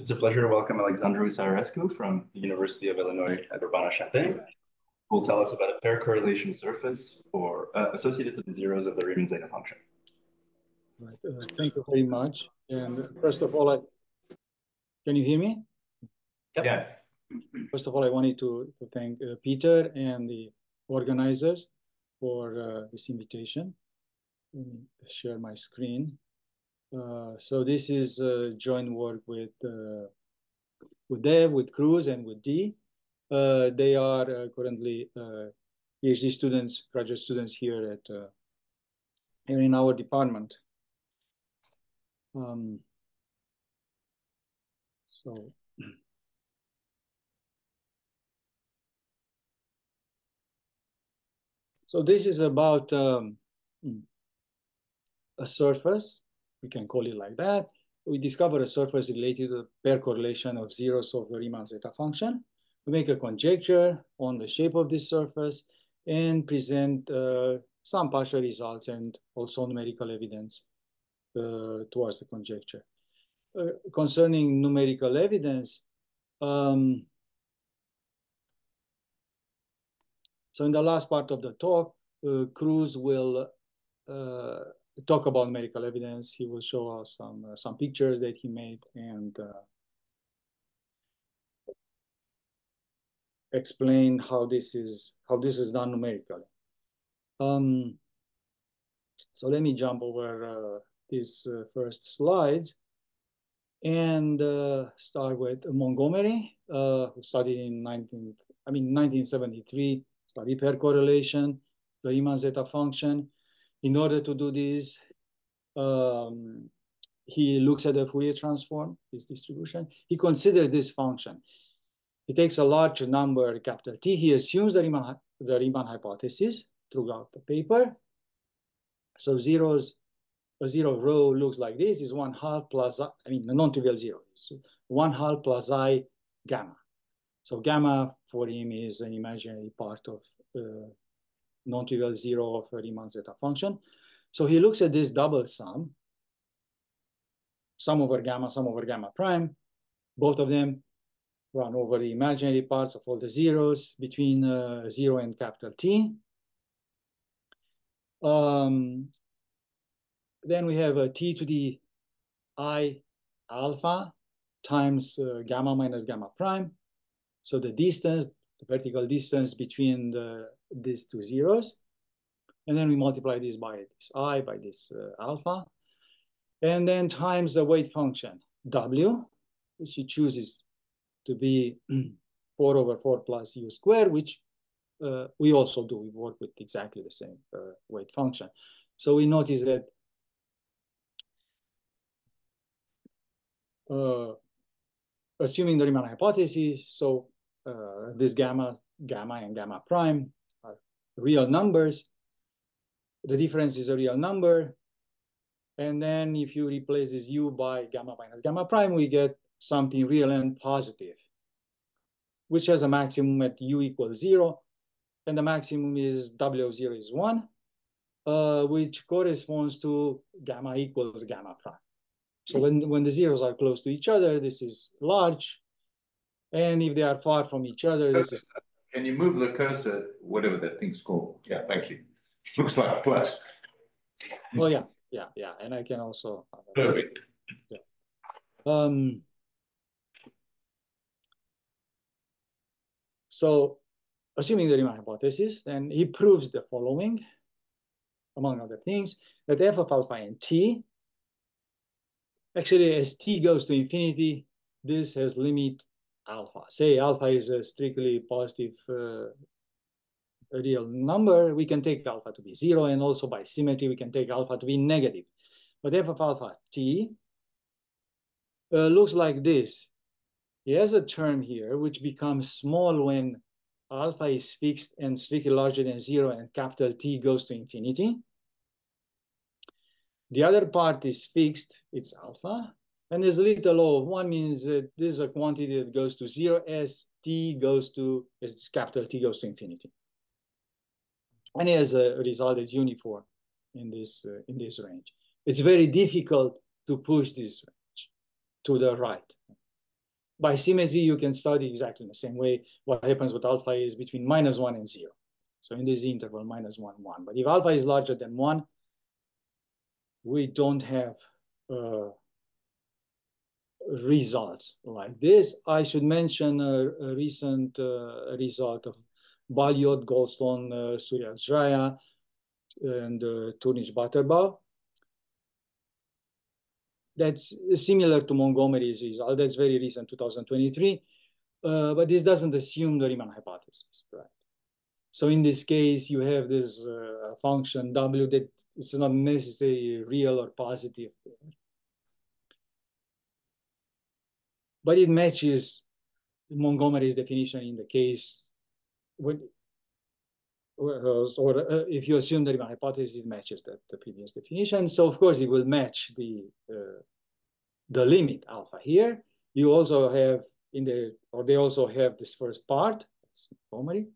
It's a pleasure to welcome Alexandru Zaharescu from the University of Illinois at Urbana-Champaign, who will tell us about a pair correlation surface for uh, associated to the zeros of the Riemann zeta function. Right. Uh, thank you very much. And first of all, I, can you hear me? Yep. Yes. First of all, I wanted to, to thank uh, Peter and the organizers for uh, this invitation. Let me share my screen. Uh, so this is uh, joint work with uh, with Dev, with Cruz, and with Dee. they are currently PhD students, graduate students here at here in our department. Um, so. So this is about um, a surface we can call it like that. We discover a surface related to the pair correlation of zeros of the Riemann zeta function. We make a conjecture on the shape of this surface and present uh, some partial results and also numerical evidence uh, towards the conjecture. Uh, concerning numerical evidence, um, so in the last part of the talk, uh, Cruz will uh, talk about medical evidence. He will show us some uh, some pictures that he made and uh, explain how this is how this is done numerically. Um, so let me jump over uh, these uh, first slides and uh, start with Montgomery, uh, who studied in 19 I mean 1973, studied pair correlation, the Riemann zeta function in order to do this, um, he looks at the Fourier transform, this distribution. He considers this function. He takes a large number, capital T. He assumes the Riemann, the Riemann hypothesis throughout the paper. So zeros, a zero rho looks like this, is one half plus, I mean, the non-trivial zero is one half plus i gamma. So gamma for him is an imaginary part of uh, non-trivial zero of a Riemann zeta function. So he looks at this double sum, sum over gamma, sum over gamma prime. Both of them run over the imaginary parts of all the zeros between uh, zero and capital T. Um, then we have a t to the i alpha times uh, gamma minus gamma prime. So the distance, the vertical distance between the these two zeros. And then we multiply this by this i, by this uh, alpha. And then times the weight function, w, which he chooses to be 4 over 4 plus u squared, which uh, we also do. We work with exactly the same uh, weight function. So we notice that uh, assuming the Riemann hypothesis, so uh, this gamma, gamma and gamma prime real numbers. The difference is a real number. And then if you replace this u by gamma minus gamma prime, we get something real and positive, which has a maximum at u equals zero. And the maximum is W0 is one, uh, which corresponds to gamma equals gamma prime. So when, when the zeros are close to each other, this is large. And if they are far from each other, this is can you move the cursor, whatever that thing's called? Yeah, thank you. Looks like a plus. Oh, yeah, yeah, yeah. And I can also. Perfect. Yeah. Um, so, assuming the Riemann hypothesis, then he proves the following, among other things, that f of alpha and t, actually, as t goes to infinity, this has limit alpha. Say alpha is a strictly positive uh, real number, we can take alpha to be zero, and also by symmetry, we can take alpha to be negative. But f of alpha t uh, looks like this. He has a term here which becomes small when alpha is fixed and strictly larger than zero and capital T goes to infinity. The other part is fixed, it's alpha, and there's a little o of one means that this is a quantity that goes to zero as t goes to, as capital T goes to infinity. And as a result, it's uniform in this, uh, in this range. It's very difficult to push this range to the right. by symmetry, you can study exactly the same way what happens with alpha is between minus one and zero. So in this interval, minus one, one. But if alpha is larger than one, we don't have uh, results like this. I should mention a, a recent uh, result of Baluyot, Goldston, uh, Surya and uh, Turnage-Butterbaugh. That's similar to Montgomery's result. That's very recent, 2023. Uh, but this doesn't assume the Riemann hypothesis, right? So in this case, you have this uh, function W that it's not necessarily real or positive. But it matches Montgomery's definition in the case when, or, uh, if you assume the Riemann hypothesis, it matches the, the previous definition. So of course, it will match the uh, the limit alpha here. You also have in the, or they also have this first part, Montgomery.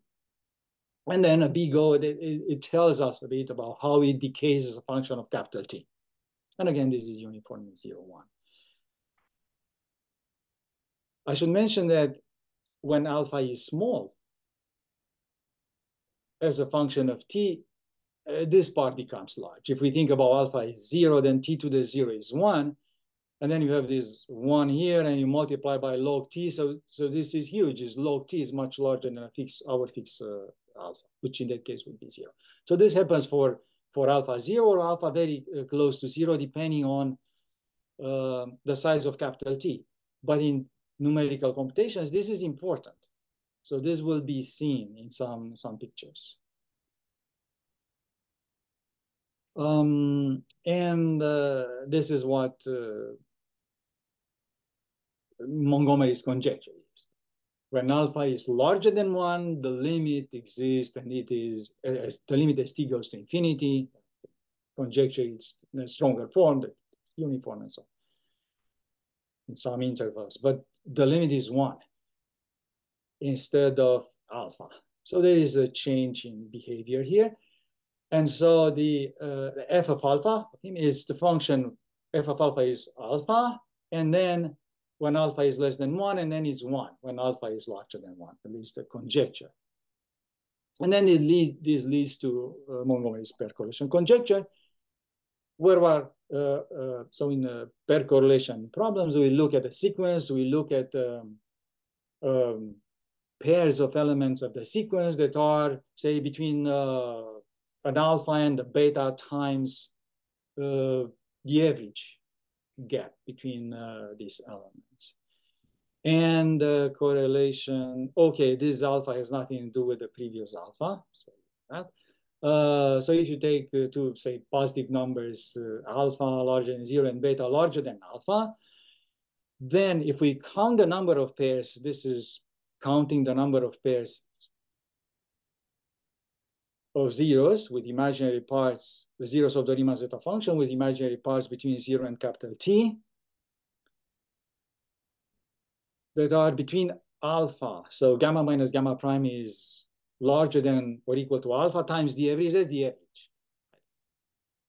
And then a big O, it, it, tells us a bit about how it decays as a function of capital T. And again, this is uniform in zero, one. I should mention that when alpha is small, as a function of t, uh, this part becomes large. If we think about alpha is zero, then t to the zero is one. And then you have this one here and you multiply by log t. So, so this is huge. Is log t is much larger than a fixed, our fixed uh, alpha, which in that case would be zero. So this happens for, for alpha zero or alpha very uh, close to zero, depending on uh, the size of capital T. But in numerical computations, this is important. So this will be seen in some, some pictures. Um, and uh, this is what uh, Montgomery's conjecture is. When alpha is larger than one, the limit exists and it is, uh, the limit as t goes to infinity, conjecture is in a stronger form, uniform and so on, in some intervals. But the limit is one instead of alpha. So there is a change in behavior here. And so the, uh, the f of alpha is the function, f of alpha is alpha, and then when alpha is less than one, and then it's one when alpha is larger than one, at least a conjecture. And then lead, this leads to uh, Montgomery's pair correlation conjecture, where we're, uh, uh, so in uh, pair correlation problems, we look at the sequence, we look at um, um, pairs of elements of the sequence that are, say, between an alpha and a beta times the average gap between these elements. And the correlation, okay, this alpha has nothing to do with the previous alpha. So that. Uh, so if you take uh, two, say, positive numbers, uh, alpha larger than zero and beta larger than alpha, then if we count the number of pairs, this is counting the number of pairs of zeros with imaginary parts, the zeros of the Riemann zeta function with imaginary parts between zero and capital T that are between alpha. So gamma minus gamma prime is larger than or equal to alpha times the average, that's the average.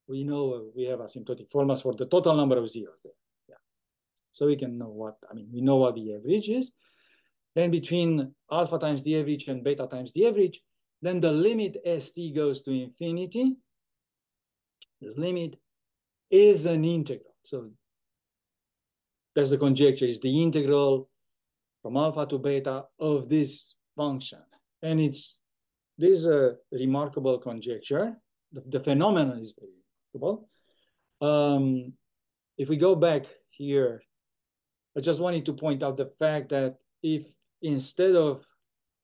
We know we have asymptotic formulas for the total number of zeros there. Yeah. So we can know what, I mean, we know what the average is. Then between alpha times the average and beta times the average, then the limit st goes to infinity. This limit is an integral. So that's the conjecture, is the integral from alpha to beta of this function. And it's this is a remarkable conjecture. The, the phenomenon is very remarkable. Um, if we go back here, I just wanted to point out the fact that if instead of,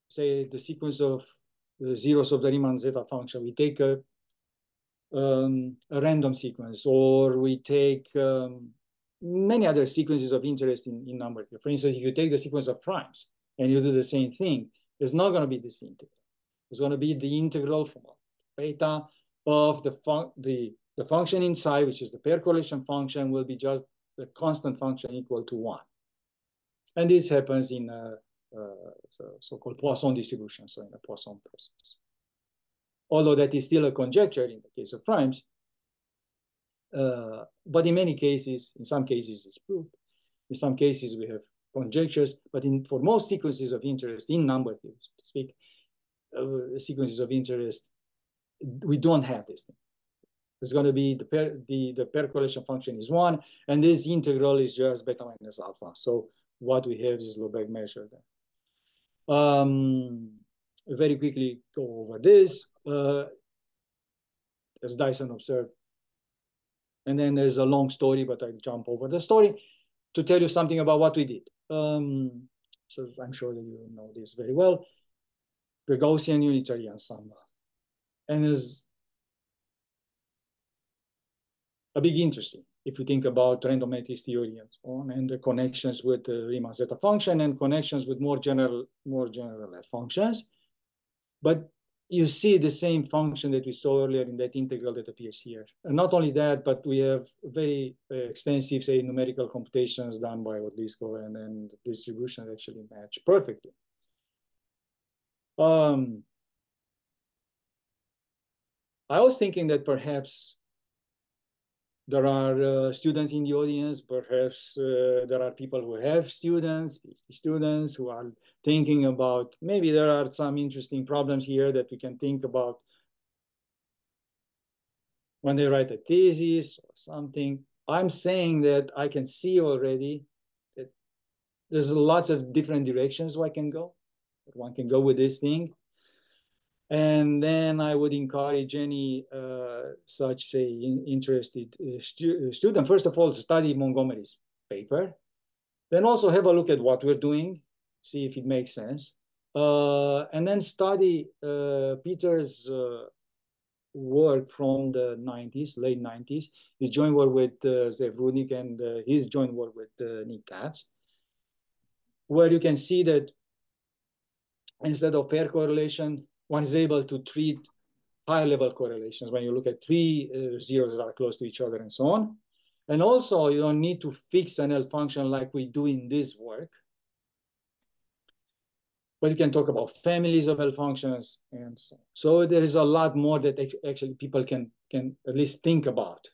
say, the sequence of the zeros of the Riemann zeta function, we take a, um, a random sequence, or we take um, many other sequences of interest in, in number theory. For instance, if you take the sequence of primes and you do the same thing, it's not going to be this integral. It's going to be the integral from beta of the, fun the, the function inside, which is the pair correlation function, will be just the constant function equal to one. And this happens in a uh, so-called Poisson distribution, so in a Poisson process. Although that is still a conjecture in the case of primes, uh, but in many cases, in some cases it's proved. In some cases we have conjectures, but in for most sequences of interest in number theory, so to speak, uh, sequences of interest, we don't have this thing. It's going to be the pair, the, the pair correlation function is one, and this integral is just beta minus alpha. So what we have is Lebesgue measure. Um, very quickly go over this. Uh, as Dyson observed. And then there's a long story, but I jump over the story to tell you something about what we did. Um, so I'm sure that you know this very well. The Gaussian unitary ensemble. And is a big interest if you think about random matrix theory and so on, and the connections with the Riemann zeta function and connections with more general, more general functions. But you see the same function that we saw earlier in that integral that appears here. And not only that, but we have very uh, extensive, say, numerical computations done by Odlyzko, and then the distribution actually match perfectly. Um, I was thinking that perhaps there are uh, students in the audience, perhaps uh, there are people who have students, students who are thinking about, maybe there are some interesting problems here that we can think about when they write a thesis or something. I'm saying that I can see already that there's lots of different directions I can go. One can go with this thing. And then I would encourage any uh, such a in interested uh, stu student, first of all, to study Montgomery's paper. Then also have a look at what we're doing, see if it makes sense. Uh, and then study uh, Peter's uh, work from the 90s, late 90s. His joint work with uh, and his joint work with Nick Katz, where you can see that instead of pair correlation, one is able to treat higher level correlations when you look at three uh, zeros that are close to each other and so on. And also you don't need to fix an L function like we do in this work. But you can talk about families of L functions and so on. So there is a lot more that actually people can, can at least think about.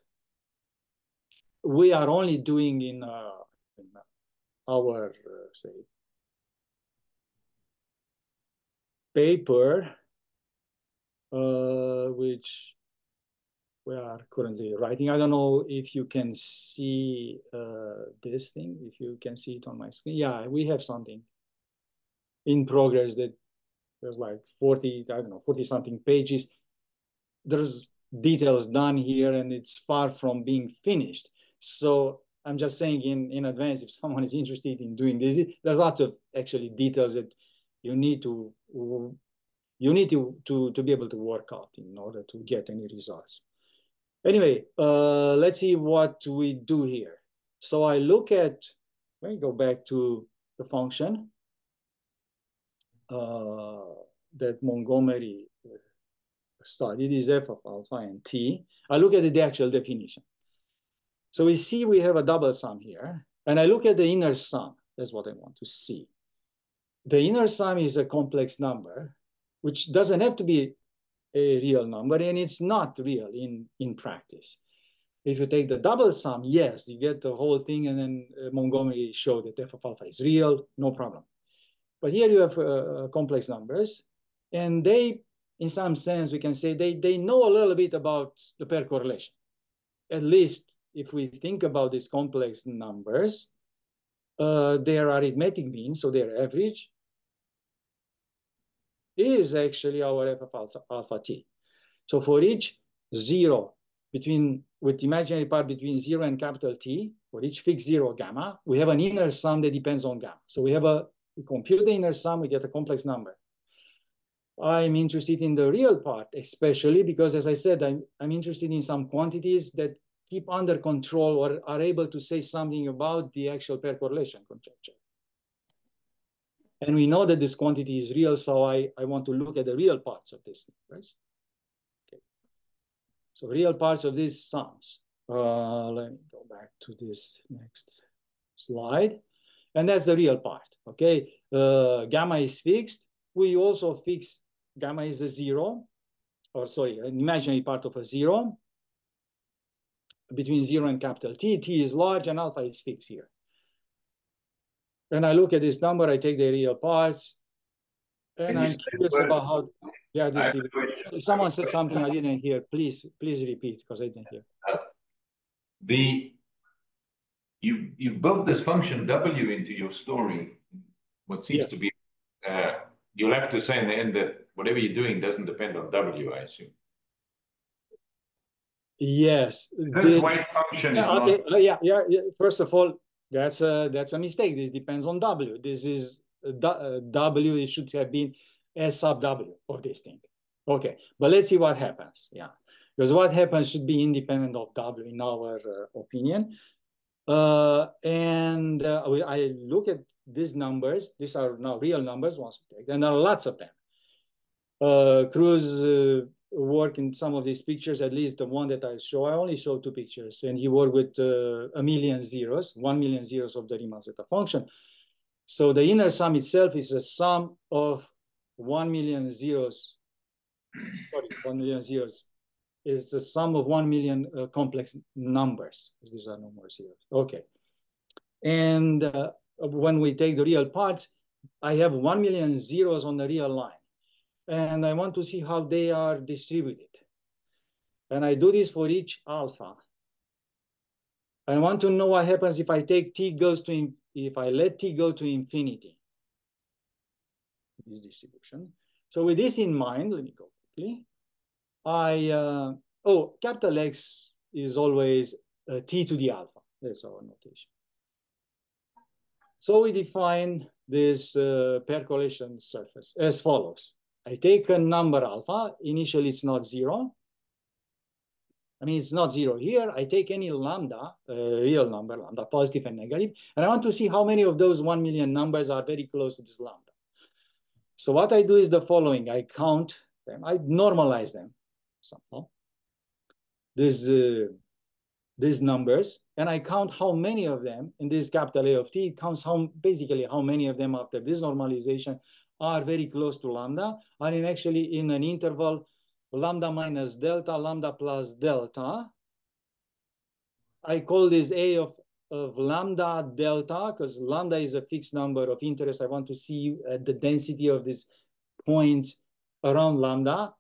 We are only doing in, uh, in our, uh, say, paper uh, which we are currently writing. I don't know if you can see uh, this thing, if you can see it on my screen. Yeah, we have something in progress that there's like 40, I don't know, 40 something pages. There's details done here and it's far from being finished. So I'm just saying in, in advance, if someone is interested in doing this, there are lots of actually details that you need to you need to, to, to be able to work out in order to get any results. Anyway, uh, let's see what we do here. So I look at, let me go back to the function uh, that Montgomery uh, studied is f of alpha and t. I look at the actual definition. So we see we have a double sum here, and I look at the inner sum. That's what I want to see. The inner sum is a complex number, which doesn't have to be a real number, and it's not real in, in practice. If you take the double sum, yes, you get the whole thing, and then uh, Montgomery showed that f of alpha is real, no problem. But here you have uh, complex numbers, and they, in some sense, we can say they, they know a little bit about the pair correlation. At least if we think about these complex numbers, uh, their arithmetic mean, so their average, is actually our f of alpha, alpha t. So for each zero between with imaginary part between zero and capital T, for each fixed zero gamma, we have an inner sum that depends on gamma. So we have a, we compute the inner sum, we get a complex number. I'm interested in the real part, especially because as I said, I'm, I'm interested in some quantities that keep under control or are able to say something about the actual pair correlation conjecture. And we know that this quantity is real, so I, I want to look at the real parts of this, right? Okay. So real parts of these sums. Uh, let me go back to this next slide. And that's the real part, okay? Uh, gamma is fixed. We also fix gamma is a zero, or sorry, an imaginary part of a zero between zero and capital T. T is large and alpha is fixed here. and I look at this number, I take the real parts, and I'm curious about how yeah, this I have a distributed. Someone said something I didn't hear. Please, please repeat because I didn't hear. The, you've, you've built this function W into your story, what seems Yes. to be, uh, you'll have to say in the end that whatever you're doing doesn't depend on W, I assume. Yes. This the- weight function is Yeah, not, okay, uh, yeah, yeah, yeah. First of all, that's a that's a mistake. This depends on W. This is uh, uh, W. It should have been S sub W of this thing. Okay, but let's see what happens. Yeah, because what happens should be independent of W in our uh, opinion. Uh, and uh, I look at these numbers. These are now real numbers once we take, and there are lots of them. Uh, Cruz uh, work in some of these pictures, at least the one that I show. I only show two pictures, and he worked with uh, a million zeros, one million zeros of the Riemann zeta function. So the inner sum itself is a sum of one million zeros. Sorry, one million zeros is the sum of one million uh, complex numbers. These are no more zeros. Okay. And uh, when we take the real parts, I have one million zeros on the real line and I want to see how they are distributed. And I do this for each alpha. I want to know what happens if I take t goes to, if I let t go to infinity, this distribution. So with this in mind, let me go quickly. I, uh, oh, capital X is always t to the alpha. That's our notation. So we define this uh, pair correlation surface as follows. I take a number alpha, initially it's not zero. I mean, it's not zero here. I take any lambda, uh, real number, lambda, positive and negative, and I want to see how many of those 1 million numbers are very close to this lambda. So what I do is the following. I count them, I normalize them somehow. These, uh, these numbers, and I count how many of them in this capital A of t, it counts how, basically how many of them after this normalization are very close to lambda, are in actually in an interval lambda minus delta, lambda plus delta. I call this A of, of lambda delta because lambda is a fixed number of interest. I want to see uh, the density of these points around lambda.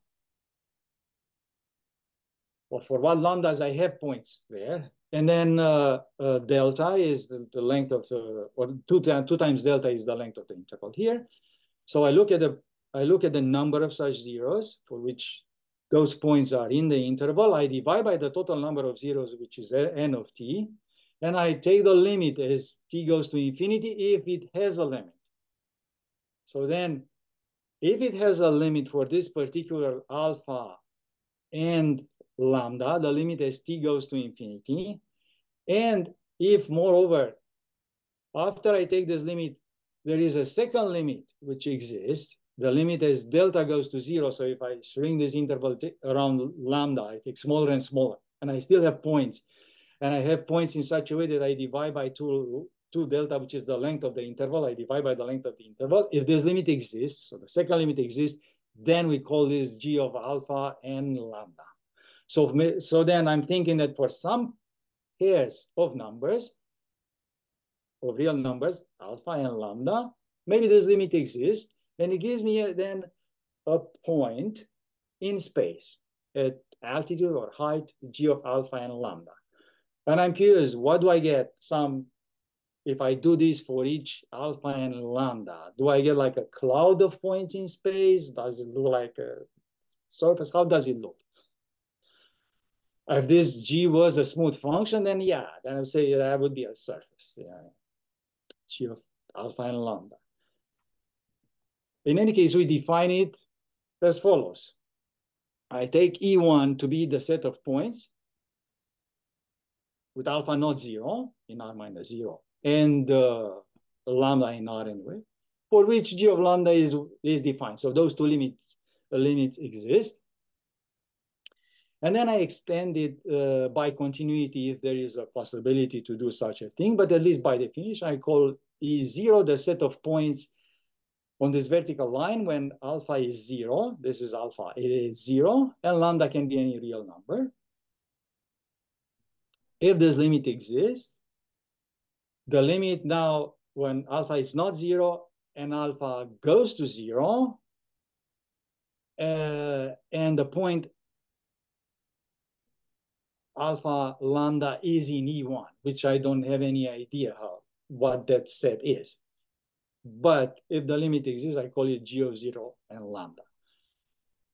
Or for what lambdas I have points there. And then uh, uh, delta is the, the length of or two, two times delta is the length of the interval here. So I look at the I look at the number of such zeros for which those points are in the interval. I divide by the total number of zeros, which is n of t, and I take the limit as t goes to infinity if it has a limit. So then, if it has a limit for this particular alpha and lambda, the limit as t goes to infinity, and if moreover, after I take this limit, there is a second limit which exists. The limit as delta goes to zero. So if I shrink this interval around lambda, I take smaller and smaller, and I still have points. And I have points in such a way that I divide by two, two delta, which is the length of the interval. I divide by the length of the interval. If this limit exists, so the second limit exists, then we call this g of alpha and lambda. So, so then I'm thinking that for some pairs of numbers, of real numbers, alpha and lambda, maybe this limit exists, and it gives me then a point in space at altitude or height, g of alpha and lambda. And I'm curious, what do I get? Some, if I do this for each alpha and lambda, do I get like a cloud of points in space? Does it look like a surface? How does it look? If this g was a smooth function, then yeah, then I would say that would be a surface. Yeah g of alpha and lambda. In any case, we define it as follows. I take E1 to be the set of points with alpha not zero in R minus zero and uh, lambda in R anyway, for which g of lambda is, is defined. So those two limits, limits exist. And then I extend it uh, by continuity if there is a possibility to do such a thing, but at least by definition, I call E0 the set of points on this vertical line when alpha is zero, this is alpha, it is zero, and lambda can be any real number. If this limit exists, the limit now when alpha is not zero and alpha goes to zero, uh, and the point alpha lambda is in E1, which I don't have any idea how what that set is. But if the limit exists, I call it G of zero and lambda.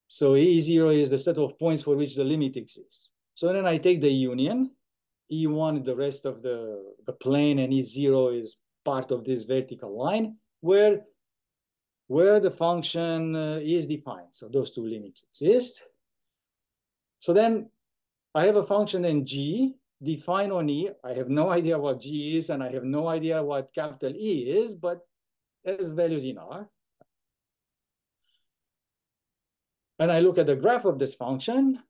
So E0 is the set of points for which the limit exists. So then I take the union, E1 the rest of the, the plane and E0 is part of this vertical line where, where the function uh, is defined. So those two limits exist. So then I have a function in G defined on E. I have no idea what G is and I have no idea what capital E is, but as values in R. And I look at the graph of this function,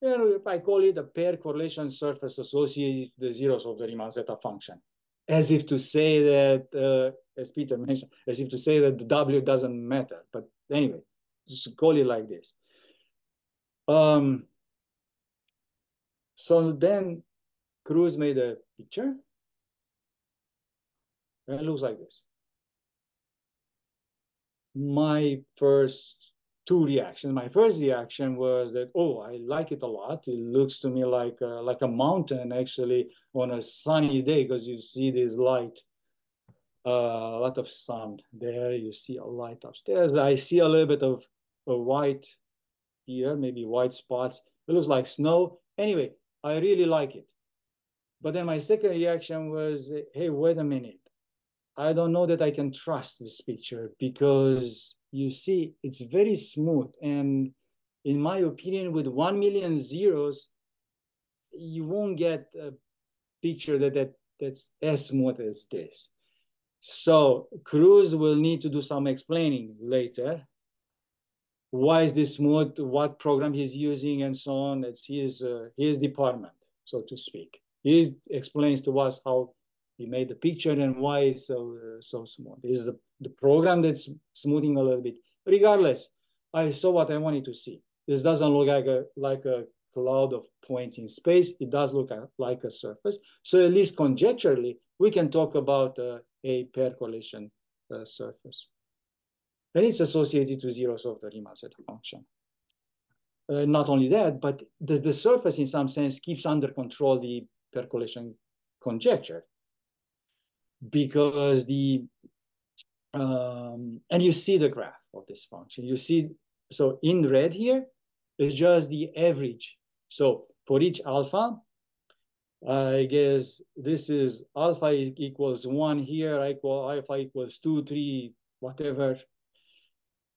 and if I call it a pair correlation surface associated with the zeros of the Riemann zeta function, as if to say that, uh, as Peter mentioned, as if to say that the W doesn't matter. But anyway, just call it like this. Um, so then Cruz made a picture. And it looks like this. My first two reactions. My first reaction was that, oh, I like it a lot. It looks to me like a, like a mountain actually on a sunny day because you see this light, uh, a lot of sun there. You see a light upstairs. I see a little bit of a white here, maybe white spots. It looks like snow. Anyway, I really like it. But then my second reaction was, hey, wait a minute. I don't know that I can trust this picture because you see it's very smooth. And in my opinion, with 1 million zeros, you won't get a picture that, that that's as smooth as this. So Cruz will need to do some explaining later. Why is this smooth? What program he's using and so on. It's his, uh, his department, so to speak. He explains to us how he made the picture and why it's so uh, so smooth. Is the, the program that's smoothing a little bit. Regardless, I saw what I wanted to see. This doesn't look like a like a cloud of points in space. It does look like a surface. So at least conjecturally, we can talk about uh, a pair correlation uh, surface. And it's associated to zeros of the Riemann zeta function. Uh, not only that, but the, the surface in some sense keeps under control the pair correlation conjecture because the um, and you see the graph of this function. You see, so in red here is just the average. So for each alpha, I guess this is alpha equals one here, equal alpha equals two, three, whatever.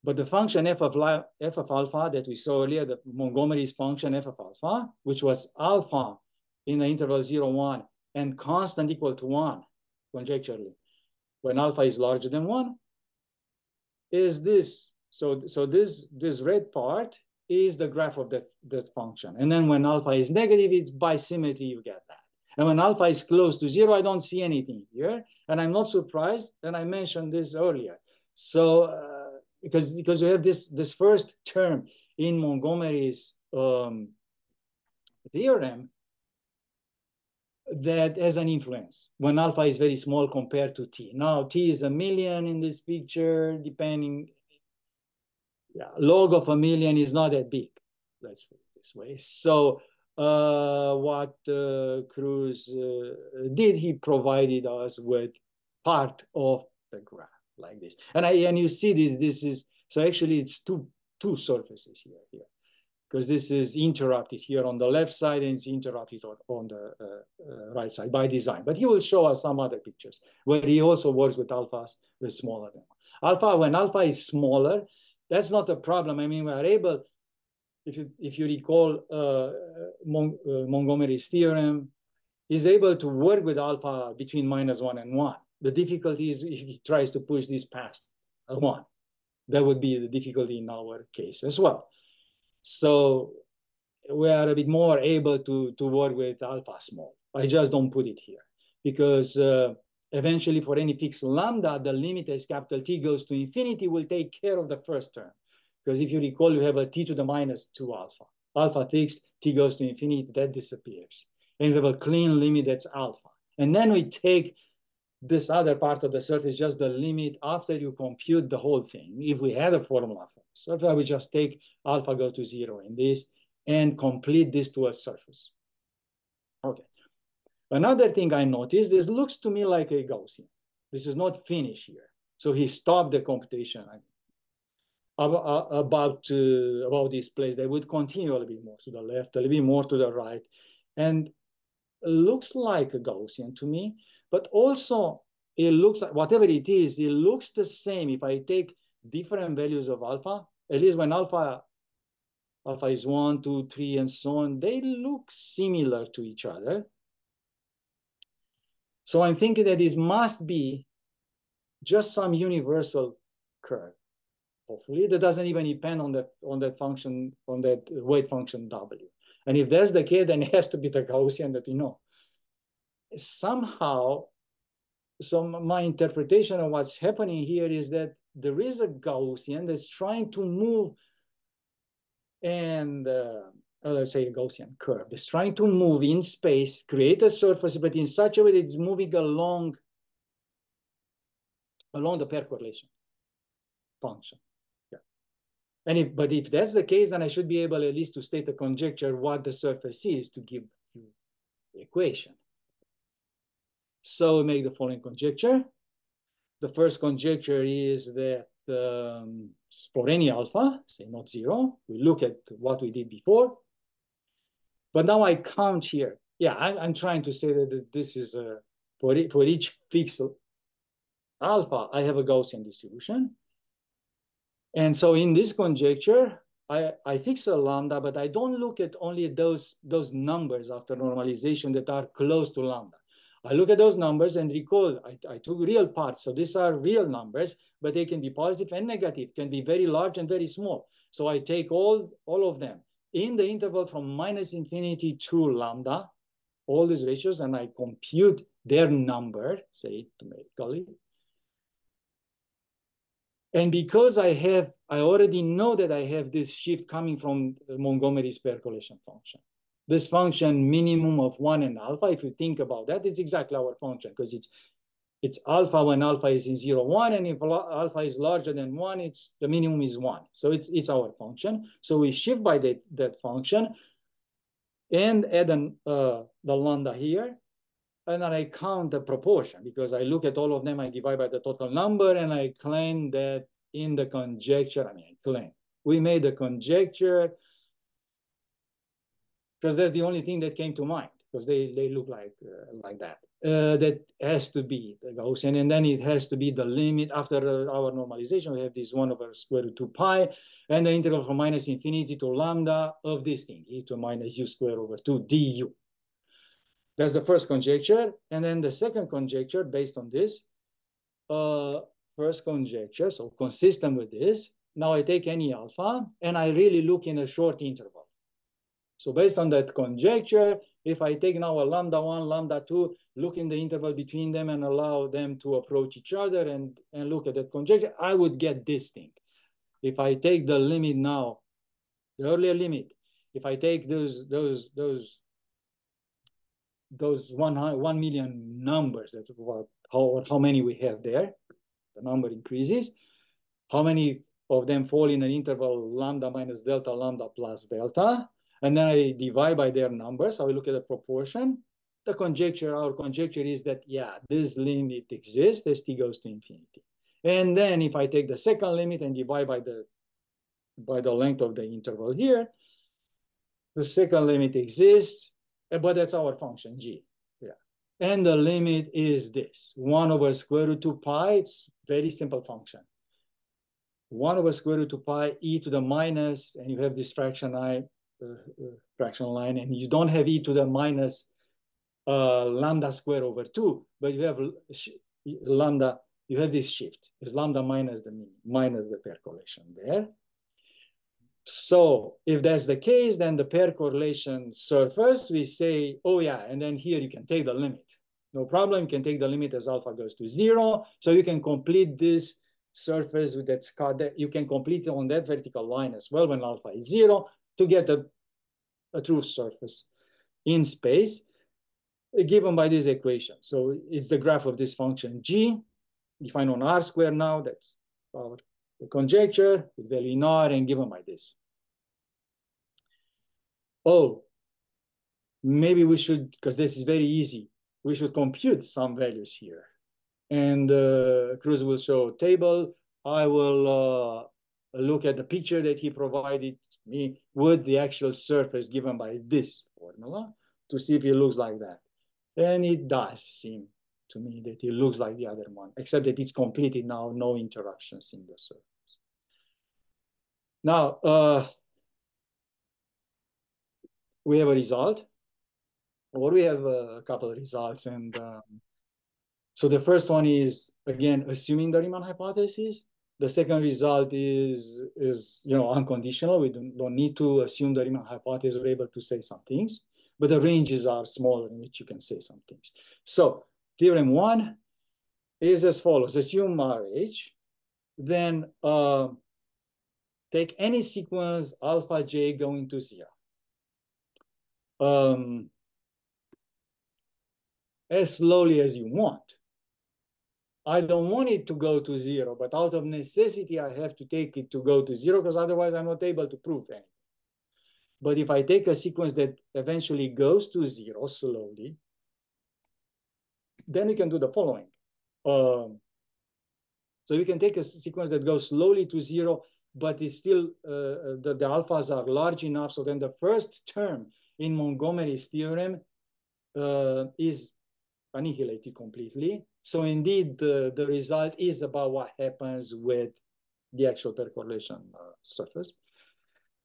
But the function f of, f of alpha that we saw earlier, the Montgomery's function f of alpha, which was alpha in the interval zero, one, and constant equal to one, conjecturally, when alpha is larger than one, is this. So, so this, this red part is the graph of that, that function. And then when alpha is negative, it's by symmetry, you get that. And when alpha is close to zero, I don't see anything here. And I'm not surprised, and I mentioned this earlier. So, uh, because, because you have this, this first term in Montgomery's um, theorem, that has an influence when alpha is very small compared to t. Now t is a million in this picture, depending. Yeah, log of a million is not that big. Let's put it this way. So uh, what uh, Cruz uh, did, he provided us with part of the graph like this. And I and you see this. This is so actually it's two two surfaces here here because this is interrupted here on the left side and it's interrupted on, on the uh, uh, right side by design. But he will show us some other pictures where he also works with alphas with smaller than alpha. When alpha is smaller, that's not a problem. I mean, we are able, if you if you recall uh, Mon uh, Montgomery's theorem, is able to work with alpha between minus one and one. The difficulty is if he tries to push this past one. That would be the difficulty in our case as well. So we are a bit more able to, to work with alpha small. I just don't put it here because uh, eventually for any fixed lambda, the limit as capital T goes to infinity will take care of the first term. Because if you recall, you have a T to the minus two alpha. Alpha fixed, T goes to infinity, that disappears. And we have a clean limit that's alpha. And then we take this other part of the surface is just the limit after you compute the whole thing. If we had a formula for the surface, I would just take alpha go to zero in this and complete this to a surface. Okay. Another thing I noticed, this looks to me like a Gaussian. This is not finished here. So he stopped the computation about, uh, about this place. They would continue a little bit more to the left, a little bit more to the right. And looks like a Gaussian to me, but also it looks like whatever it is, it looks the same if I take different values of alpha, at least when alpha alpha is one, two, three, and so on, they look similar to each other. So I'm thinking that this must be just some universal curve. Hopefully, that doesn't even depend on that on that function on that weight function w. And if that's the case, then it has to be the Gaussian that we know. Somehow, so my interpretation of what's happening here is that there is a Gaussian that's trying to move and uh, let's say a Gaussian curve. that's trying to move in space, create a surface, but in such a way that it's moving along along the pair correlation function. Yeah. And if, but if that's the case, then I should be able at least to state a conjecture what the surface is to give you the equation. So we make the following conjecture. The first conjecture is that um, for any alpha, say not zero, we look at what we did before. But now I count here. Yeah, I'm, I'm trying to say that this is a, for, for each fixed alpha, I have a Gaussian distribution. And so in this conjecture, I, I fix a lambda, but I don't look at only those, those numbers after normalization that are close to lambda. I look at those numbers and recall I, I took real parts. So these are real numbers, but they can be positive and negative, can be very large and very small. So I take all, all of them in the interval from minus infinity to lambda, all these ratios, and I compute their number, say numerically, and because I have, I already know that I have this shift coming from Montgomery's pair correlation function. This function minimum of one and alpha, if you think about that, it's exactly our function because it's it's alpha when alpha is in zero, one, and if alpha is larger than one, it's the minimum is one. So it's it's our function. So we shift by that, that function and add an, uh, the lambda here, and then I count the proportion because I look at all of them, I divide by the total number, and I claim that in the conjecture, I mean, I claim, we made a conjecture because that's the only thing that came to mind because they, they look like, uh, like that. Uh, that has to be the Gaussian, and then it has to be the limit after our normalization. We have this one over square root two pi, and the integral from minus infinity to lambda of this thing, e to minus u square over two du. That's the first conjecture. And then the second conjecture based on this, uh, first conjecture, so consistent with this, now I take any alpha and I really look in a short interval. So based on that conjecture, if I take now a lambda one, lambda two, look in the interval between them and allow them to approach each other and, and look at that conjecture, I would get this thing. If I take the limit now, the earlier limit, if I take those, those, those those one, 1 million numbers that what, how, how many we have there, the number increases. How many of them fall in an interval lambda minus delta, lambda plus delta. And then I divide by their numbers. I will look at the proportion. The conjecture, our conjecture is that, yeah, this limit exists as t goes to infinity. And then if I take the second limit and divide by the, by the length of the interval here, the second limit exists eh, but that's our function g. Yeah. And the limit is this, 1 over square root 2 pi. It's very simple function. 1 over square root 2 pi e to the minus, and you have this fraction i, fraction line, and you don't have e to the minus uh, lambda square over 2, but you have lambda, you have this shift. It's lambda minus the mean, minus the pair correlation there. So if that's the case, then the pair correlation surface, we say, oh yeah, and then here you can take the limit. No problem, you can take the limit as alpha goes to zero. So you can complete this surface with that that you can complete it on that vertical line as well when alpha is zero to get a, a true surface in space. given by this equation. So it's the graph of this function g, defined on r squared now, that's our conjecture, with value in r and given by this. Oh, maybe we should, because this is very easy, we should compute some values here. And uh, Cruz will show a table. I will uh, look at the picture that he provided me with the actual surface given by this formula to see if it looks like that. And it does seem to me that it looks like the other one, except that it's completed now, no interruptions in the surface. Now, uh, we have a result, or we have a couple of results. And um, so the first one is, again, assuming the Riemann hypothesis. The second result is, is you know, unconditional. We don't, don't need to assume the Riemann hypothesis. We're able to say some things, but the ranges are smaller in which you can say some things. So theorem one is as follows. Assume RH, then uh, take any sequence alpha j going to zero. Um, as slowly as you want. I don't want it to go to zero, but out of necessity, I have to take it to go to zero because otherwise I'm not able to prove anything. But if I take a sequence that eventually goes to zero slowly, then we can do the following. Um, so we can take a sequence that goes slowly to zero, but is still, uh, uh, the, the alphas are large enough. So then the first term in Montgomery's theorem uh, is annihilated completely. So indeed, the, the result is about what happens with the actual pair correlation uh, surface.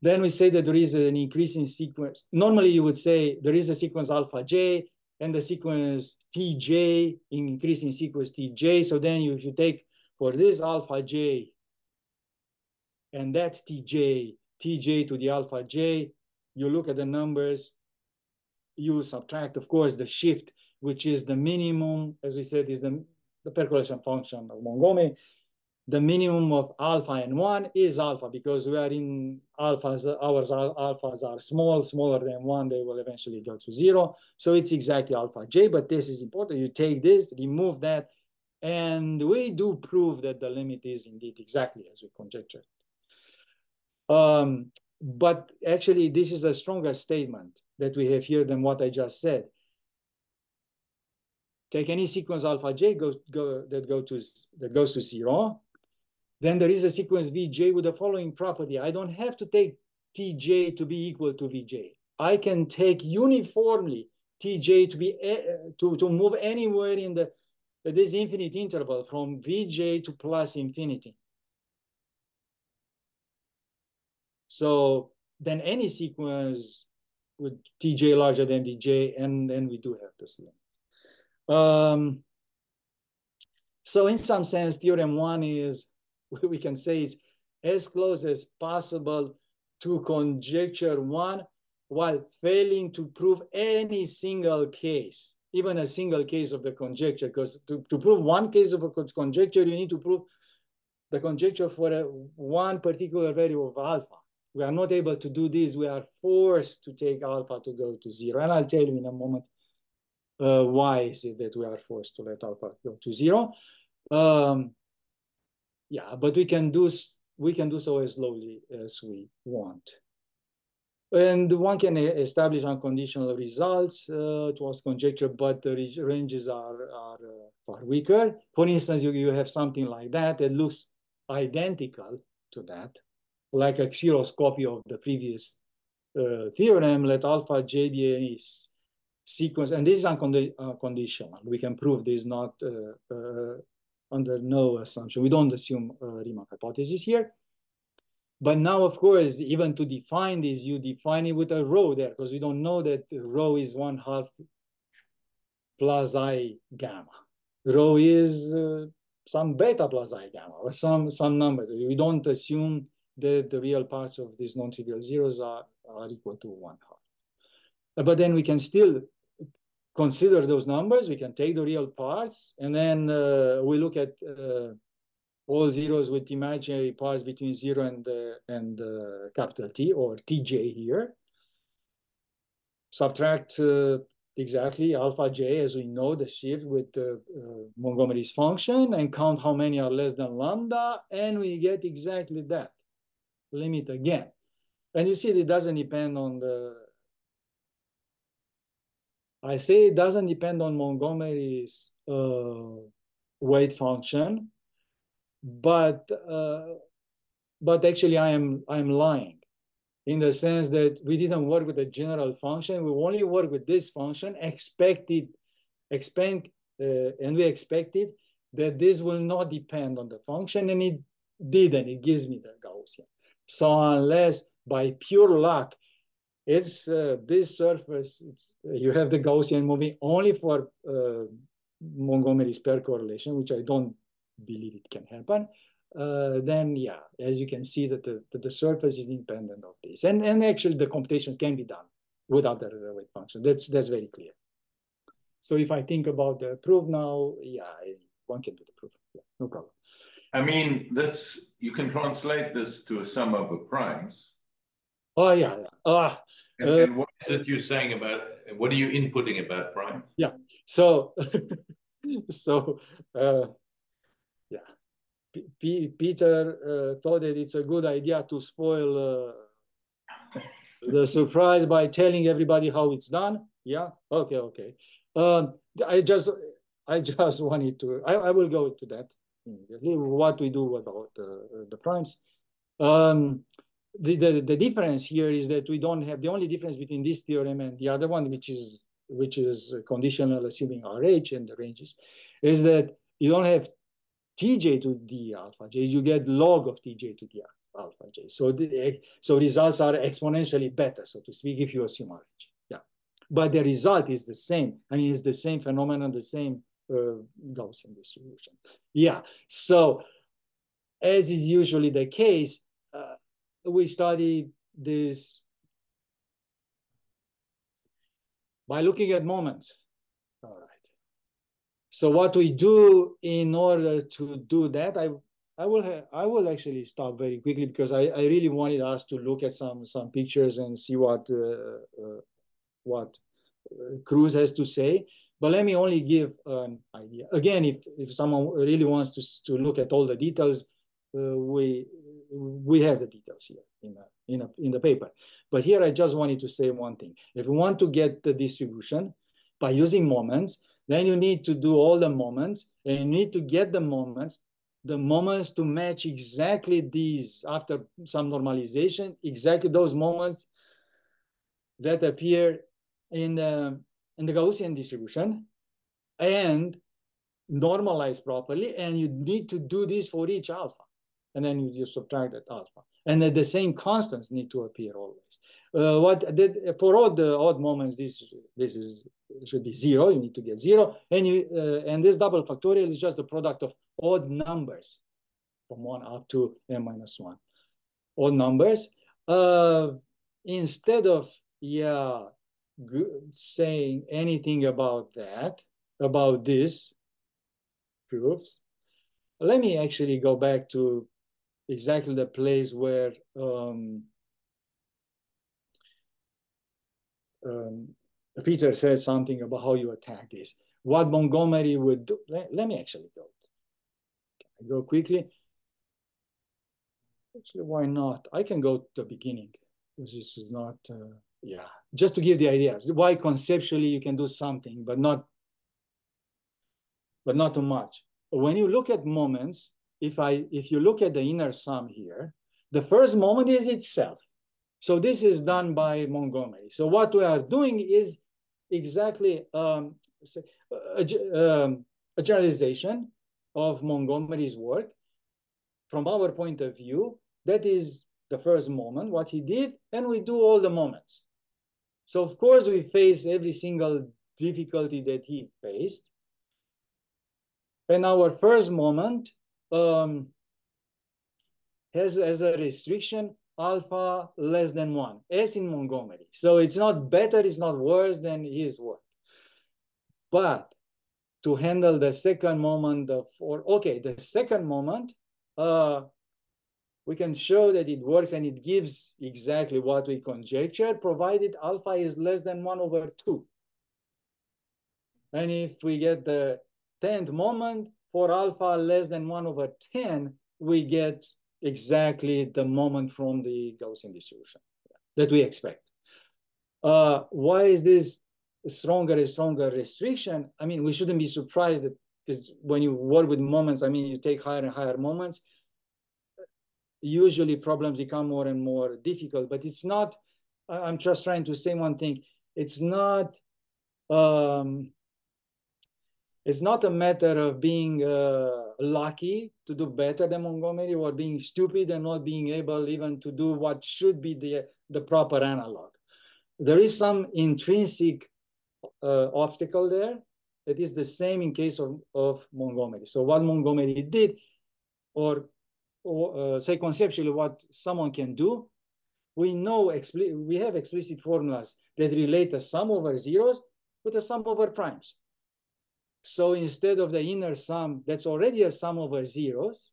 Then we say that there is an increasing sequence. Normally, you would say there is a sequence alpha j and the sequence tj, in increasing sequence tj. So then if you take for this alpha j and that tj, tj to the alpha j, you look at the numbers, you subtract, of course, the shift which is the minimum, as we said, is the, the pair correlation function of Montgomery. The minimum of alpha and one is alpha because we are in alphas, our alphas are small, smaller than one, they will eventually go to zero. So it's exactly alpha j, but this is important. You take this, remove that, and we do prove that the limit is indeed exactly as we conjectured. Um, but actually, this is a stronger statement that we have here than what I just said take any sequence alpha j goes, go, that, go to, that goes to zero, then there is a sequence vj with the following property. I don't have to take tj to be equal to vj. I can take uniformly tj to be eh, to, to move anywhere in the this infinite interval from vj to plus infinity. So then any sequence with tj larger than vj, and then we do have this limit. Um, so in some sense, theorem one is, we can say is as close as possible to conjecture one while failing to prove any single case, even a single case of the conjecture, because to, to prove one case of a conjecture, you need to prove the conjecture for a, one particular value of alpha. We are not able to do this. We are forced to take alpha to go to zero. And I'll tell you in a moment uh, why is it that we are forced to let alpha go to zero? Um, yeah, but we can do we can do so as slowly as we want. And one can establish unconditional results uh, towards conjecture, but the ranges are, are uh, far weaker. For instance, you, you have something like that that looks identical to that, like a Xerox copy of the previous uh, theorem, let alpha j be any sequence, and this is unconditional. Uh, we can prove this not uh, uh, under no assumption. We don't assume a Riemann hypothesis here. But now, of course, even to define this, you define it with a rho there, because we don't know that rho is one half plus i gamma. Rho is uh, some beta plus i gamma, or some, some number. We don't assume that the real parts of these non-trivial zeros are, are equal to one half. But then we can still consider those numbers. We can take the real parts, and then uh, we look at uh, all zeros with imaginary parts between zero and uh, and uh, capital T or TJ here. Subtract uh, exactly alpha j as we know the shift with uh, uh, Montgomery's function and count how many are less than lambda and we get exactly that limit again. And you see it doesn't depend on the I say it doesn't depend on Montgomery's uh, weight function, but uh, but actually I am I'm lying in the sense that we didn't work with the general function. We only work with this function, expected, expect, uh, and we expected that this will not depend on the function, and it didn't. It gives me the Gaussian. So unless by pure luck, it's uh, this surface, it's, you have the Gaussian moving only for uh, Montgomery's pair correlation, which I don't believe it can happen uh, then yeah, as you can see that the, that the surface is independent of this. And, and actually the computation can be done without the weight function. That's, that's very clear. So if I think about the proof now, yeah, one can do the proof. Yeah, no problem. I mean, this, you can translate this to a sum of the primes. Oh, yeah. Uh, and, uh, and what is it you're saying about, what are you inputting about prime? Yeah. So, so, uh, yeah P Peter uh, thought that it's a good idea to spoil uh, the surprise by telling everybody how it's done. Yeah. Okay. Okay. Um, I just I just wanted to. I, I will go to that immediately. What we do about uh, the primes. Um, the, the the difference here is that we don't have the only difference between this theorem and the other one, which is which is conditional assuming RH and the ranges, is that you don't have tj to d alpha j, you get log of tj to d alpha j. So, the, so results are exponentially better, so to speak, if you assume RH. Yeah, but the result is the same. I mean, it's the same phenomenon, the same uh, Gaussian distribution. Yeah, so as is usually the case, uh, we study this by looking at moments. All right. So what we do in order to do that, I I will I will actually stop very quickly because I, I really wanted us to look at some some pictures and see what uh, uh, what uh, Cruz has to say. But let me only give an idea. Again, if, if someone really wants to, to look at all the details, uh, we we have the details here in a, in, a, in the paper. But here I just wanted to say one thing. If we want to get the distribution by using moments, then you need to do all the moments and you need to get the moments, the moments to match exactly these after some normalization, exactly those moments that appear in the, in the Gaussian distribution and normalize properly. And you need to do this for each alpha. And then you just subtract that alpha. And then the same constants need to appear always. Uh, what did for all the odd moments, this this is should be zero. You need to get zero, and you uh, and this double factorial is just the product of odd numbers from one up to n minus one. Odd numbers. Uh, instead of yeah saying anything about that about this proofs, let me actually go back to exactly the place where. Um, um, Peter said something about how you attack this. What Montgomery would do. Let, let me actually go. Can I go quickly? Actually, why not? I can go to the beginning this is not, uh, yeah, just to give the idea why conceptually you can do something, but not, but not too much. When you look at moments, if I, if you look at the inner sum here, the first moment is itself. So this is done by Montgomery. So what we are doing is exactly um, a, um, a generalization of Montgomery's work from our point of view. That is the first moment, what he did, and we do all the moments. So of course we face every single difficulty that he faced. And our first moment um, has as a restriction alpha less than one, as in Montgomery. So it's not better, it's not worse than his work. But to handle the second moment of, or okay, the second moment, uh, we can show that it works and it gives exactly what we conjecture, provided alpha is less than one over two. And if we get the 10th moment for alpha less than 1 over 10, we get exactly the moment from the Gaussian distribution that we expect. Uh, why is this stronger and stronger restriction? I mean, we shouldn't be surprised that when you work with moments, I mean, you take higher and higher moments, usually problems become more and more difficult, but it's not, I'm just trying to say one thing. It's not, um, it's not a matter of being uh, lucky to do better than Montgomery or being stupid and not being able even to do what should be the, the proper analog. There is some intrinsic uh, obstacle there that is the same in case of, of Montgomery. So what Montgomery did, or, or uh, say conceptually what someone can do, we know, we have explicit formulas that relate a sum over zeros with a sum over primes. So instead of the inner sum that's already a sum over zeros,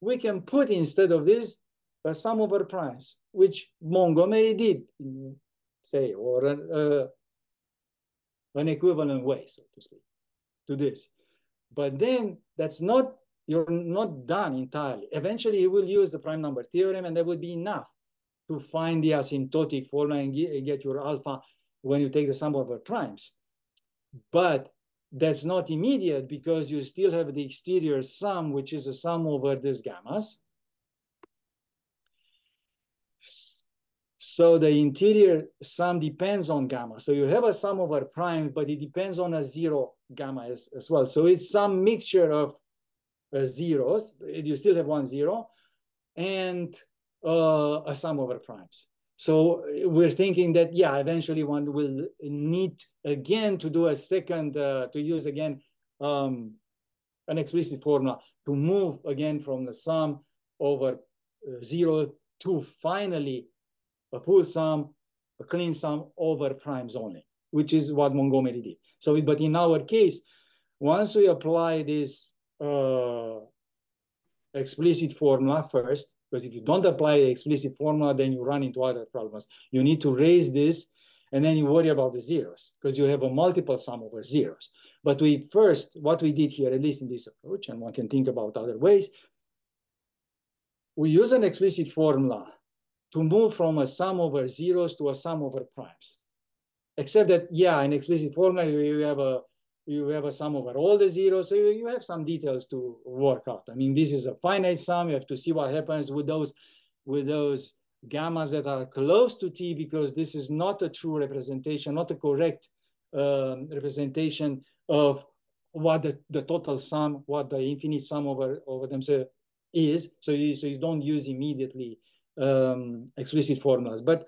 we can put instead of this a sum over primes, which Montgomery did, say, or uh, an equivalent way, so to speak, to this. But then that's not, you're not done entirely. Eventually, you will use the prime number theorem, and that would be enough to find the asymptotic formula and get your alpha when you take the sum over primes. But that's not immediate because you still have the exterior sum, which is a sum over these gammas. So the interior sum depends on gamma. So you have a sum over prime, but it depends on a zero gamma as, as well. So it's some mixture of uh, zeros. You still have one zero and uh, a sum over primes. So we're thinking that, yeah, eventually one will need again to do a second, uh, to use again um, an explicit formula to move again from the sum over uh, zero to finally a full sum, a clean sum over primes only, which is what Montgomery did. So, but in our case, once we apply this uh, explicit formula first, because if you don't apply the explicit formula, then you run into other problems. You need to raise this, and then you worry about the zeros, because you have a multiple sum over zeros. But we first, what we did here, at least in this approach, and one can think about other ways, we use an explicit formula to move from a sum over zeros to a sum over primes. Except that, yeah, in explicit formula, you have a you have a sum over all the zeros, so you have some details to work out. I mean, this is a finite sum. You have to see what happens with those, with those gammas that are close to t, because this is not a true representation, not a correct um, representation of what the, the total sum, what the infinite sum over, over them is. So you, so you don't use immediately um, explicit formulas. But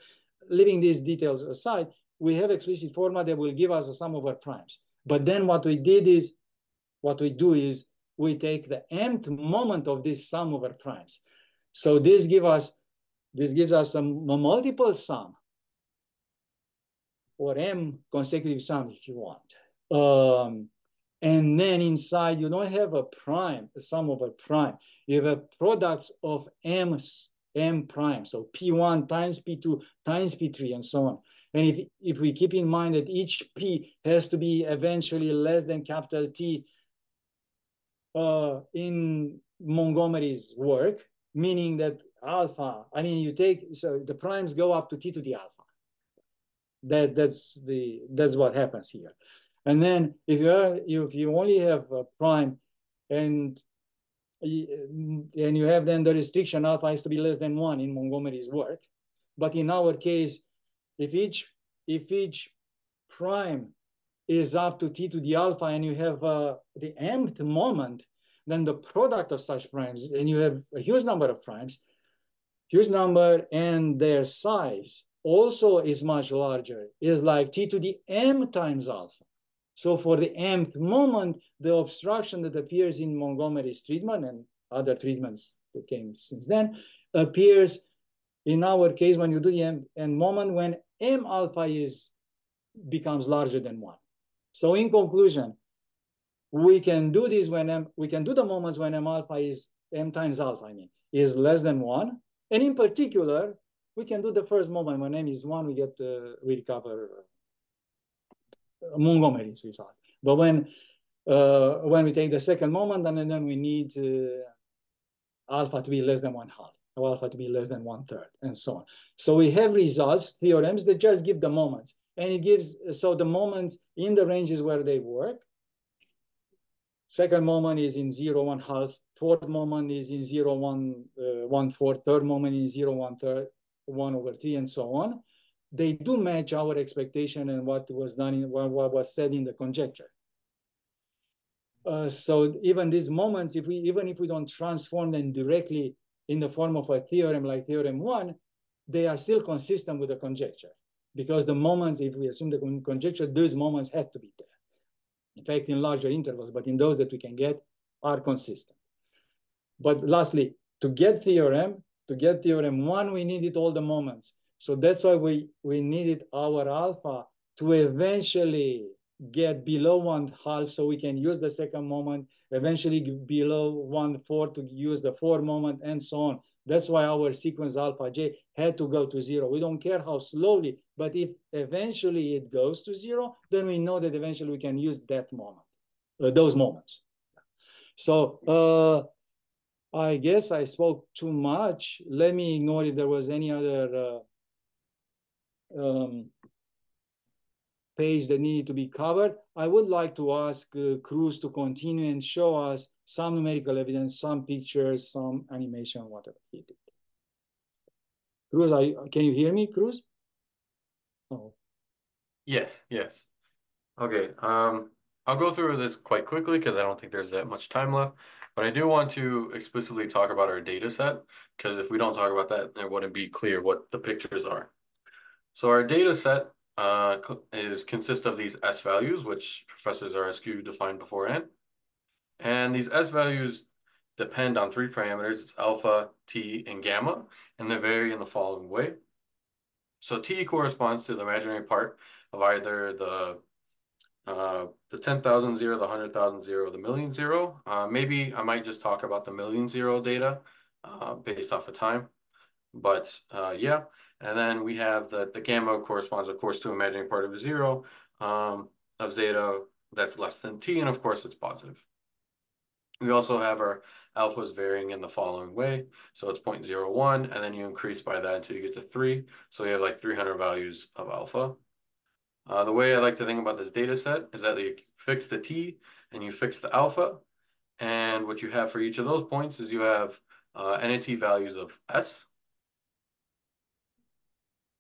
leaving these details aside, we have explicit formula that will give us a sum over primes. But then what we did is, what we do is we take the nth moment of this sum over primes. So this give us, this gives us a, multiple sum or m consecutive sum if you want. Um, and then inside you don't have a prime, a sum over prime. You have products of m, m prime. So p1 times p2 times p3 and so on. And if, if we keep in mind that each P has to be eventually less than capital T uh, in Montgomery's work, meaning that alpha, I mean, you take, so the primes go up to T to the alpha. That, that's, the, that's what happens here. And then if you, are, if you only have a prime and and you have then the restriction alpha is to be less than one in Montgomery's work. But in our case, if each if each prime is up to t to the alpha and you have uh, the mth moment, then the product of such primes, and you have a huge number of primes, huge number and their size also is much larger, is like t to the m times alpha. So for the mth moment, the obstruction that appears in Montgomery's treatment and other treatments that came since then appears in our case when you do the m, m moment when m alpha is becomes larger than one. So in conclusion, we can do this when m, we can do the moments when m alpha is m times alpha, I mean, is less than one. And in particular, we can do the first moment when m is one, we get, uh, we recover uh, Montgomery's result. But when uh, when we take the second moment, and then we need uh, alpha to be less than one half, alpha to be less than one third, and so on. So we have results, theorems that just give the moments. And it gives, so the moments in the ranges where they work. Second moment is in zero, one half. Fourth moment is in zero, one, uh, one fourth. Third moment is zero, one third, one over three, and so on. They do match our expectation and what was done in what, what was said in the conjecture. Uh, so even these moments, if we even if we don't transform them directly in the form of a theorem like theorem one, they are still consistent with the conjecture because the moments, if we assume the conjecture, those moments have to be there. In fact, in larger intervals, but in those that we can get are consistent. But lastly, to get theorem, to get theorem one, we needed all the moments. So that's why we, we needed our alpha to eventually get below one half so we can use the second moment, eventually below one four to use the four moment and so on. That's why our sequence alpha j had to go to zero. We don't care how slowly, but if eventually it goes to zero, then we know that eventually we can use that moment, uh, those moments. So uh, I guess I spoke too much. Let me ignore if there was any other uh, um, page that needed to be covered. I would like to ask uh, Cruz to continue and show us some numerical evidence, some pictures, some animation, whatever he did. Cruz, you, can you hear me, Cruz? Oh. Yes, yes. Okay, um, I'll go through this quite quickly because I don't think there's that much time left. But I do want to explicitly talk about our data set because if we don't talk about that, it wouldn't be clear what the pictures are. So our data set uh, is consists of these S values, which Professor Zaharescu defined beforehand. And these S values depend on three parameters. It's alpha, T, and gamma, and they vary in the following way. So T corresponds to the imaginary part of either the uh, the 10,000 zero, the 100,000 zero, the million zero. Uh, maybe I might just talk about the million zero data uh, based off of time. But uh, yeah, and then we have the, the gamma corresponds, of course, to imaginary part of zero um, of zeta that's less than t, and of course it's positive. We also have our alphas varying in the following way. So it's 0.01, and then you increase by that until you get to 3. So you have like 300 values of alpha. Uh, the way I like to think about this data set is that you fix the t and you fix the alpha. And what you have for each of those points is you have uh, NAT values of s.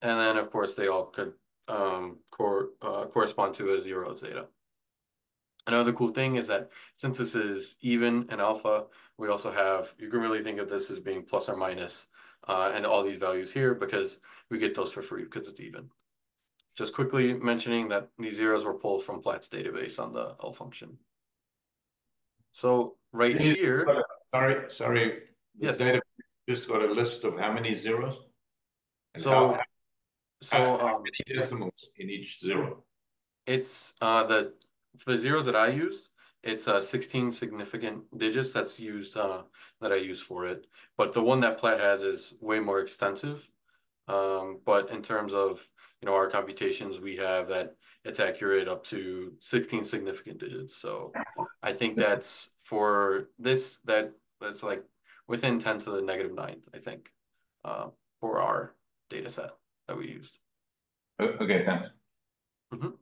And then, of course, they all could um, cor uh, correspond to a zero of zeta. Another cool thing is that since this is even and alpha, we also have, you can really think of this as being plus or minus, uh, and all these values here because we get those for free because it's even. Just quickly mentioning that these zeros were pulled from Platt's database on the L function. So right here. Sorry, sorry. This yes. data just got a list of how many zeros? So, so how um, many decimals in each zero? It's uh, the for the zeros that I use. it's uh, 16 significant digits that's used uh, that I use for it. But the one that Platt has is way more extensive. Um, but in terms of you know our computations, we have that it's accurate up to 16 significant digits. So I think that's for this that that's like within 10 to the negative ninth, I think, uh, for our data set that we used. Okay, thanks. Mm -hmm.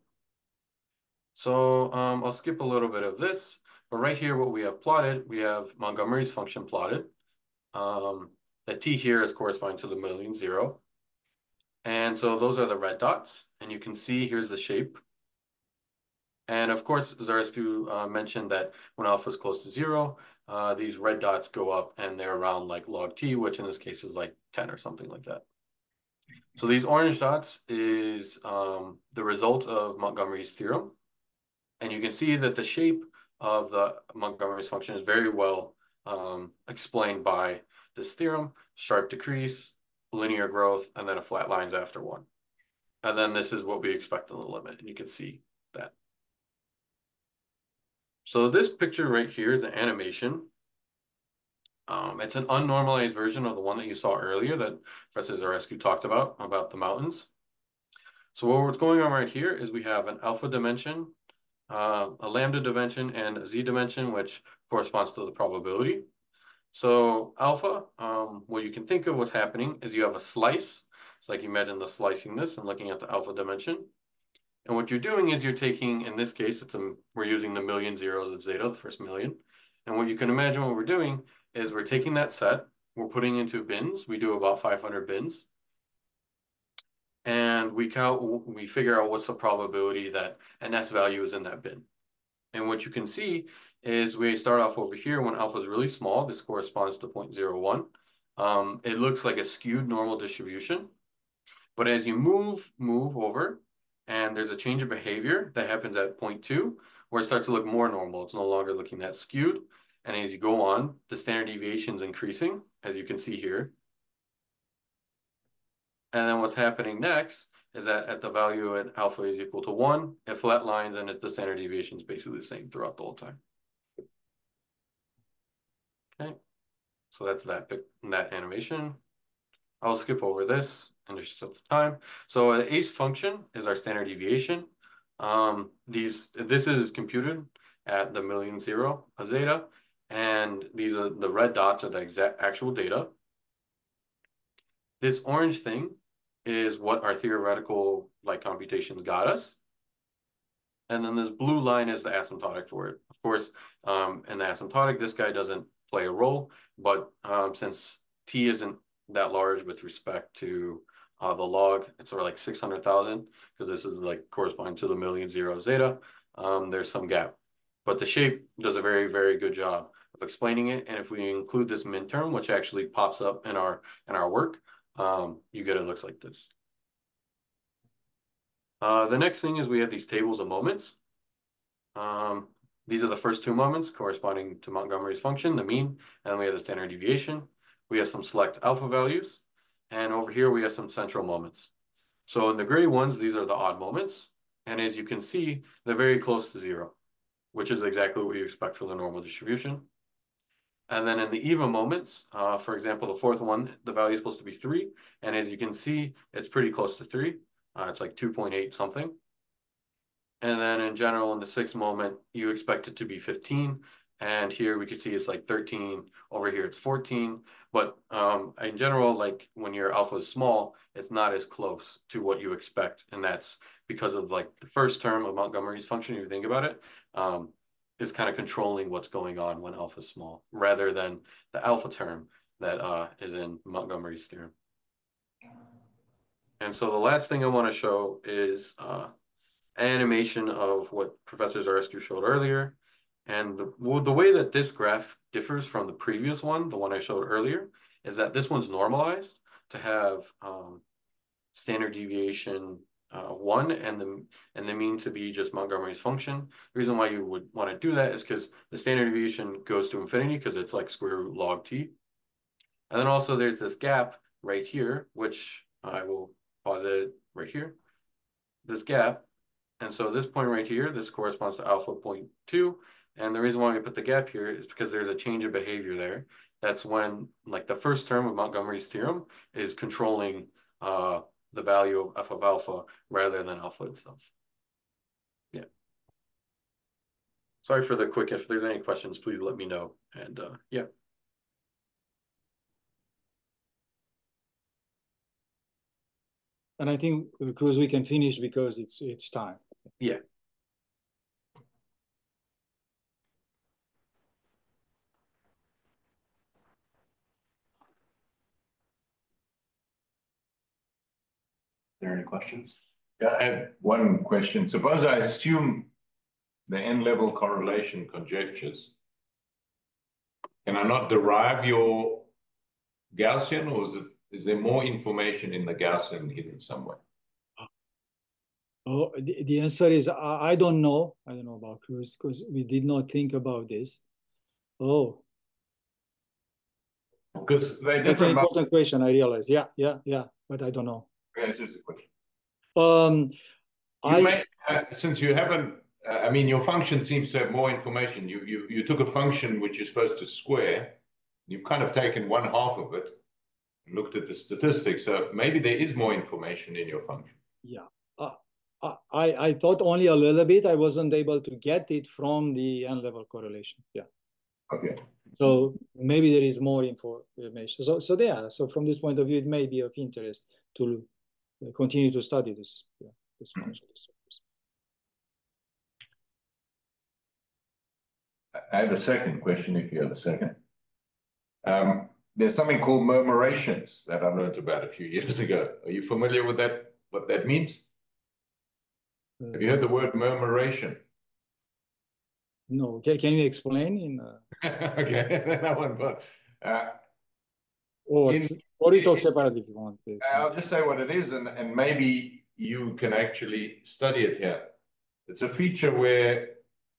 So um, I'll skip a little bit of this, but right here, what we have plotted, we have Montgomery's function plotted. Um, the t here is corresponding to the million zero. And so those are the red dots. And you can see here's the shape. And of course, Zaharescu uh, mentioned that when alpha is close to zero, uh, these red dots go up and they're around like log t, which in this case is like 10 or something like that. So these orange dots is um, the result of Montgomery's theorem. And you can see that the shape of the Montgomery's function is very well um, explained by this theorem, sharp decrease, linear growth, and then a flat lines after one. And then this is what we expect in the limit, and you can see that. So this picture right here, the animation. Um, it's an unnormalized version of the one that you saw earlier that Professor Zaharescu talked about, about the mountains. So what's going on right here is we have an alpha dimension uh, a lambda dimension and a z dimension, which corresponds to the probability. So alpha, um, what you can think of what's happening is you have a slice. It's like you imagine the slicing this and looking at the alpha dimension. And what you're doing is you're taking, in this case, it's a, we're using the million zeros of zeta, the first million. And what you can imagine what we're doing is we're taking that set, we're putting into bins. We do about 500 bins. And we count, we figure out what's the probability that an S value is in that bin. And what you can see is we start off over here when alpha is really small. This corresponds to 0.01. Um, it looks like a skewed normal distribution. But as you move, move over, and there's a change of behavior that happens at 0.2, where it starts to look more normal. It's no longer looking that skewed. And as you go on, the standard deviation is increasing, as you can see here. And then what's happening next is that at the value at alpha is equal to 1, it flatlines and it, the standard deviation is basically the same throughout the whole time. Okay, so that's that, that animation. I'll skip over this in the interest of time. So an ACE function is our standard deviation. Um, these This is computed at the million zero of zeta. And these are the red dots are the exact actual data. This orange thing is what our theoretical like computations got us. And then this blue line is the asymptotic for it. Of course, um, in the asymptotic, this guy doesn't play a role, but um, since t isn't that large with respect to uh, the log, it's sort of like 600,000, because this is like corresponding to the million zero zeta, um, there's some gap. But the shape does a very, very good job of explaining it. And if we include this min term, which actually pops up in our in our work, um, you get it looks like this. Uh, the next thing is we have these tables of moments. Um, these are the first two moments corresponding to Montgomery's function, the mean, and we have the standard deviation. We have some select alpha values, and over here we have some central moments. So in the gray ones, these are the odd moments, and as you can see, they're very close to zero, which is exactly what we expect for the normal distribution. And then in the even moments, uh, for example, the fourth one, the value is supposed to be three. And as you can see, it's pretty close to three. Uh, it's like 2.8 something. And then in general, in the sixth moment, you expect it to be 15. And here we can see it's like 13. Over here, it's 14. But um, in general, like when your alpha is small, it's not as close to what you expect. And that's because of like the first term of Montgomery's function, if you think about it. Um, is kind of controlling what's going on when alpha is small, rather than the alpha term that uh, is in Montgomery's theorem. And so the last thing I want to show is uh, animation of what Professor Zaharescu showed earlier. And the, well, the way that this graph differs from the previous one, the one I showed earlier, is that this one's normalized to have um, standard deviation uh, one and the and the mean to be just Montgomery's function. The reason why you would want to do that is because the standard deviation goes to infinity because it's like square root log t. And then also there's this gap right here, which I will pause it right here. This gap. And so this point right here, this corresponds to alpha point two. And the reason why we put the gap here is because there's a change of behavior there. That's when like the first term of Montgomery's theorem is controlling uh, the value of f of alpha rather than alpha itself. Yeah. Sorry for the quick, if there's any questions, please let me know. And uh, yeah. And I think, Cruz, we can finish because it's it's time. Yeah. There any questions? Yeah, I have one question. Suppose I assume the n-level correlation conjectures. Can I not derive your Gaussian, or is, it, is there more information in the Gaussian hidden somewhere? Oh, the, the answer is I, I don't know. I don't know about Cruz because we did not think about this. Oh. Because they That's an important question, I realize. Yeah, yeah, yeah, but I don't know answers the question. Um, I may, uh, since you haven't, uh, I mean, your function seems to have more information. You you you took a function which you're supposed to square. You've kind of taken one half of it and looked at the statistics. So maybe there is more information in your function. Yeah. Uh, I, I I thought only a little bit. I wasn't able to get it from the n level correlation. Yeah. Okay. So maybe there is more information. So so yeah. So from this point of view, it may be of interest to continue to study this. Yeah, this function. I have a second question if you have a second. Um, there's something called murmurations that I learned about a few years ago. Are you familiar with that? What that means? Uh, have you heard the word murmuration? No. Okay, can you explain in? Uh... okay, that one, but. Uh, or, in, or we talk separately if you want. Please. I'll just say what it is, and, and maybe you can actually study it here. It's a feature where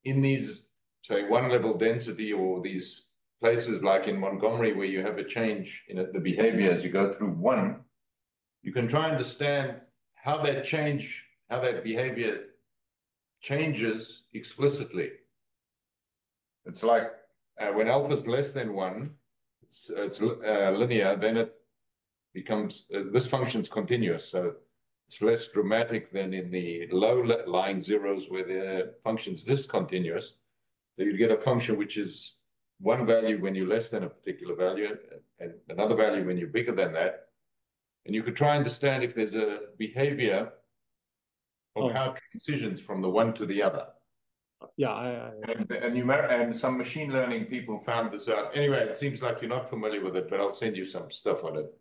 in these say one level density or these places like in Montgomery where you have a change in the behavior as you go through one, you can try and understand how that change, how that behavior changes explicitly. It's like uh, when alpha is less than one, it's, it's uh, linear, then it becomes, uh, this function is continuous. So it's less dramatic than in the low lying zeros where the function is discontinuous. So you get a function which is one value when you're less than a particular value and another value when you're bigger than that. And you could try and understand if there's a behavior of oh. how transitions from the one to the other. Yeah, I, I, and and you and some machine learning people found this out. Anyway, it seems like you're not familiar with it, but I'll send you some stuff on it.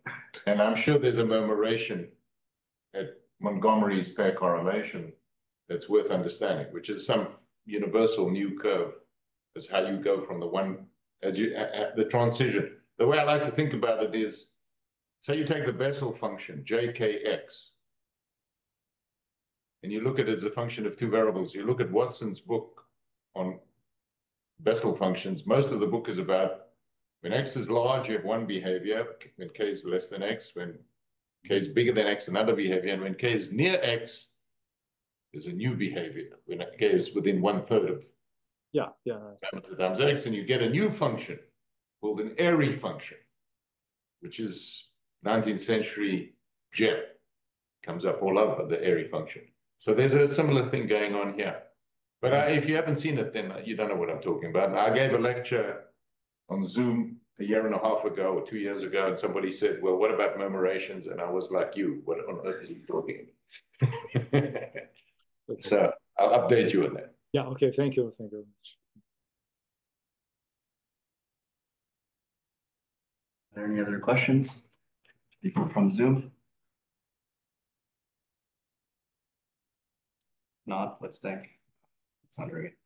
and I'm sure there's a murmuration at Montgomery's pair correlation that's worth understanding, which is some universal new curve is how you go from the one as you uh, the transition. The way I like to think about it is, say you take the Bessel function jkx, and you look at it as a function of two variables. You look at Watson's book on Bessel functions. Most of the book is about when x is large, you have one behavior. When k is less than x, when k is bigger than x, another behavior, and when k is near x, there's a new behavior. When k is within one third of yeah, yeah. times x, and you get a new function called an Airy function, which is 19th century gem. Comes up all over the Airy function. So there's a similar thing going on here. But uh, if you haven't seen it, then you don't know what I'm talking about. I gave a lecture on Zoom a year and a half ago or two years ago, and somebody said, well, what about murmurations? And I was like, you, what on earth is he talking about? so I'll update you on that. Yeah, okay, thank you. Thank you very much. Are there any other questions? People from Zoom? Not, let's thank Alexandre.